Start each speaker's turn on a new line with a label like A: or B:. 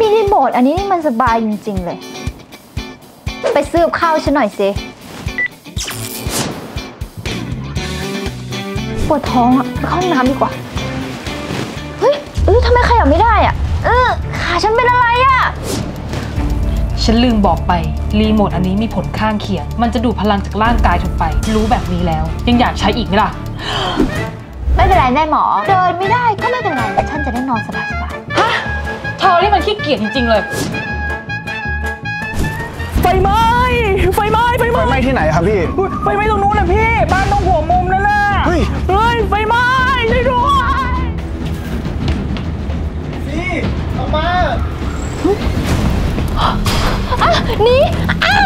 A: มีรีโมทอันนี้นี่มันสบายจริง ๆ เลย ไปซื้อกับข้าวฉันหน่อยสิปวดท้องอะไปเข้าห้องน้ำดีกว่า เฮ้ยเอ้ยทำไมขยับไม่ได้อะเออขาฉันเป็นอะไรอะ
B: ฉันลืมบอกไป รีโมทอันนี้มีผลข้างเคียง มันจะดูดพลังจากร่างกายเธอไป รู้แบบนี้แล้ว ยังอยากใช้อีกไหมล่ะ
A: ไม่เป็นไรแม่หมอ เดินไม่ได้ก็ไม่เป็นไร ฉันจะได้นอนสบาย
B: ฮะ เธอนี่มันขี้เกียจจริง ๆ เลย
C: ไฟไหม้ไฟไหม้ไฟไห
D: ไฟ
C: ม้
D: ไหม้ที่ไหนครับพี่
C: อุ๊ยไฟไหม้ตรงนู้นนะพี่ บ้านตรงหัวมุมนั่นน่ะ
D: เฮ้ย
C: เฮ้ยไฟไหม้ช่วยด้วย
D: พี่ออกมา
A: ๆอะหนี่อะ